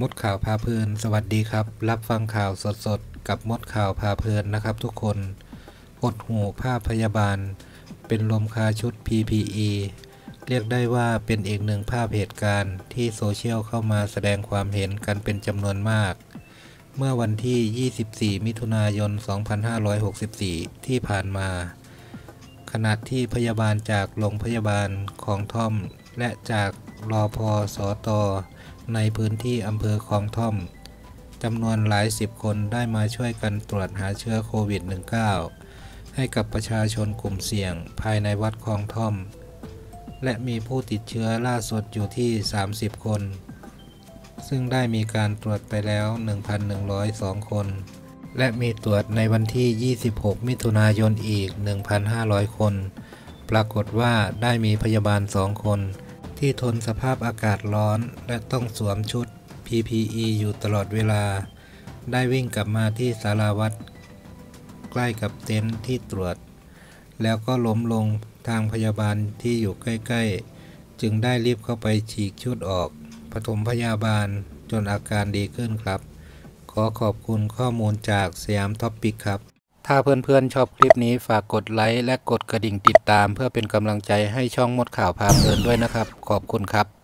มดข่าวพาเพลิน สวัสดีครับ รับฟังข่าวสดๆ กับมดข่าวพาเพลินนะครับทุกคนหดหูภาพพยาบาล เป็นลมคาชุด PPE เรียกได้ว่าเป็นอีกหนึ่งภาพเหตุการณ์ที่โซเชียลเข้ามาแสดงความเห็นกันเป็นจำนวนมาก เมื่อวันที่ 24 มิถุนายน 2564 ที่ผ่านมา ขณะที่พยาบาลจากโรงพยาบาลของท่อม และจากรอพอสอตอ ในพื้นที่อำเภอคลองท่อมจำนวนหลายสิบคนได้มาช่วยกันตรวจหาเชื้อโควิด -19 ให้กับประชาชนกลุ่มเสี่ยงภายในวัดคลองท่อม และมีผู้ติดเชื้อล่าสุดอยู่ที่ 30 คน ซึ่งได้มีการตรวจไปแล้ว 1,102 คน และมีตรวจในวันที่ 26 มิถุนายนอีก 1,500 คน ปรากฏว่าได้มีพยาบาล 2 คน ที่ทนสภาพอากาศร้อนและต้องสวมชุด PPE อยู่ตลอดเวลา ได้วิ่งกลับมาที่ศาลาวัดใกล้กับเต็นท์ที่ตรวจ แล้วก็ล้มลงทางพยาบาลที่อยู่ใกล้ๆ จึงได้รีบเข้าไปฉีกชุดออกปฐมพยาบาลจนอาการดีขึ้นครับ ขอขอบคุณข้อมูลจากสยาม Topic ครับ ถ้าเพื่อนๆชอบคลิปนี้ฝากกดไลค์และกดกระดิ่งติดตาม เพื่อเป็นกำลังใจให้ช่องมดข่าวพาเพลินด้วยนะครับ ขอบคุณครับ